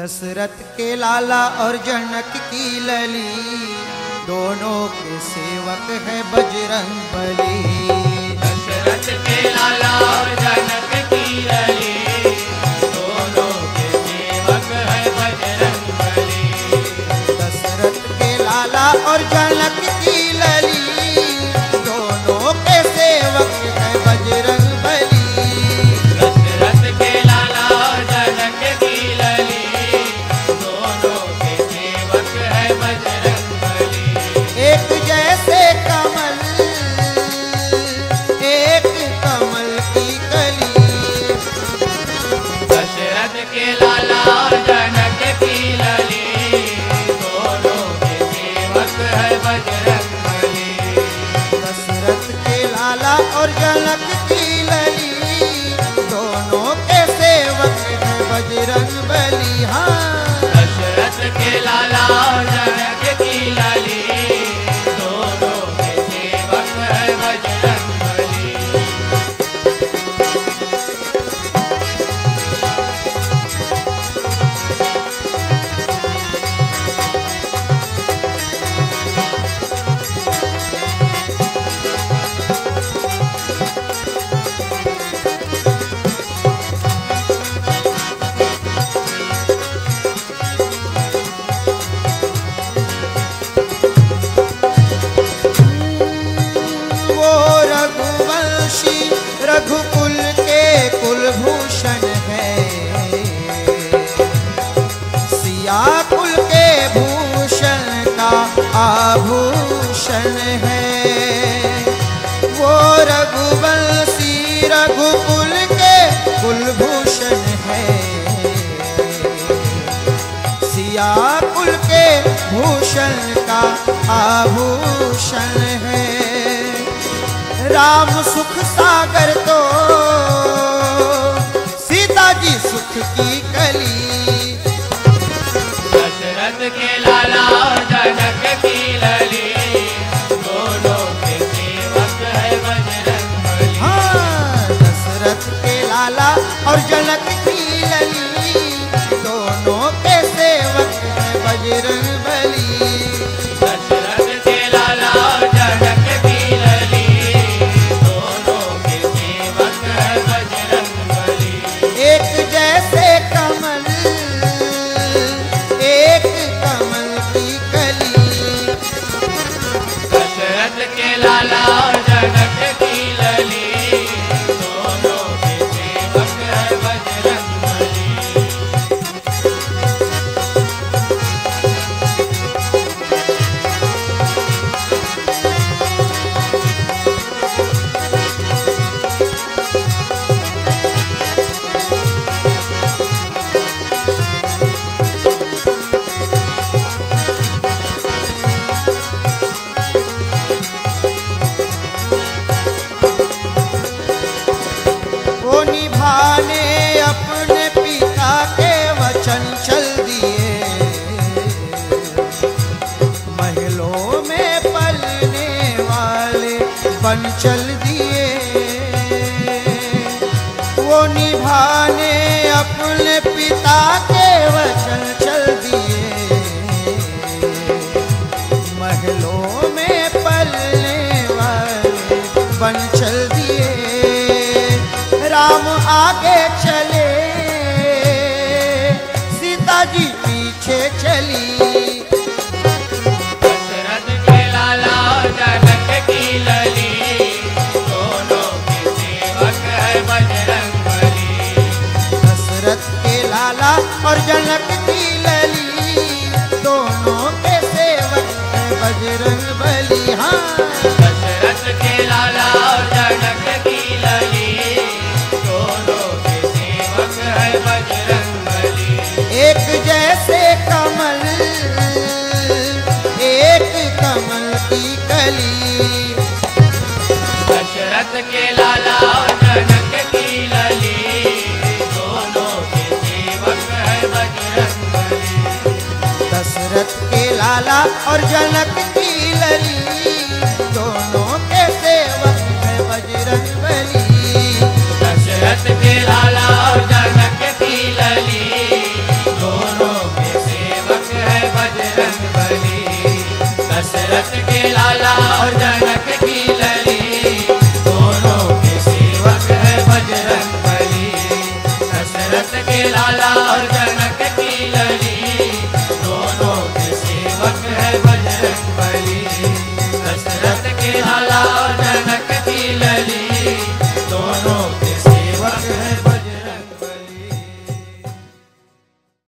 दशरथ के लाला और जनक की लली। दोनों के सेवक है बजरंग बली। दशरथ के लाला और जनक की लली। दोनों के सेवक है बजरंग बली। दशरथ के लाला और जनक की बजरंग दशरथ के लाला और जनक की भूषण का आभूषण है। राम सुख सागर तो सीता जी सुख की कली। बन चल दिए। वो निभाने अपने पिता के वचन चल दिए। महलों में पलने वाले चल दिए। राम आगे चले सीता जी पीछे चली। बजरंग बली हाँ। दशरथ के लाला और जनक की लली। दोनों के सेवक है बजरंग बली एक जैसे कमल एक कमल की कली। दशरथ के लाला और जनक और जनक की लली। दोनों के सेवक है बजरंग बली दशरथ के लाला